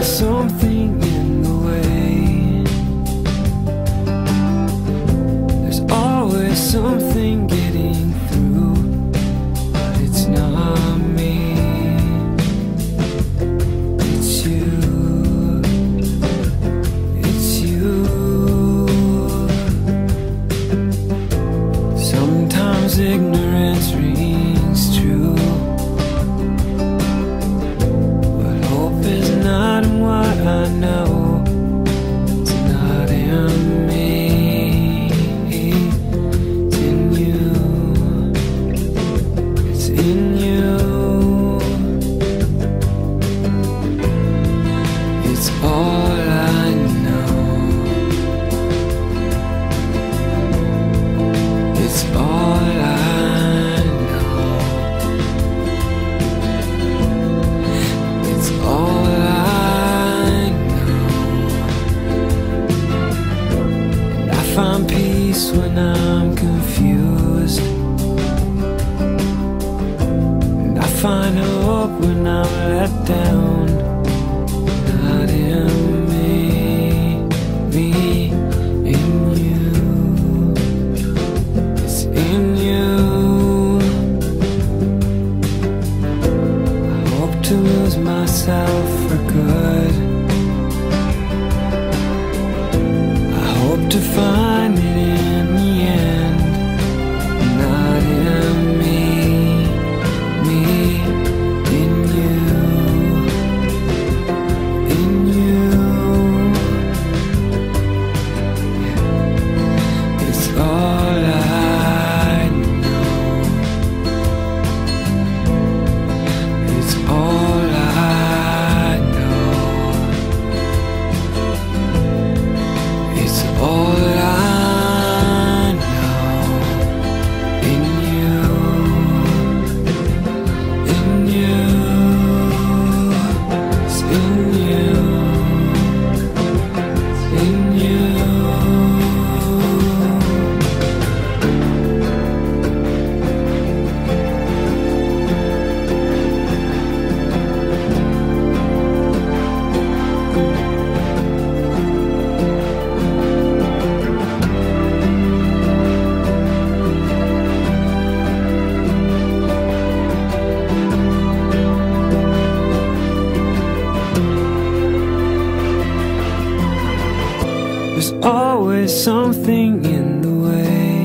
always something in the way. There's always something peace when I'm confused. And I find hope when I'm let down. Not in me, me, in you. It's in you. I hope to lose myself for good. To find it There's always something in the way.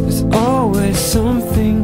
There's always something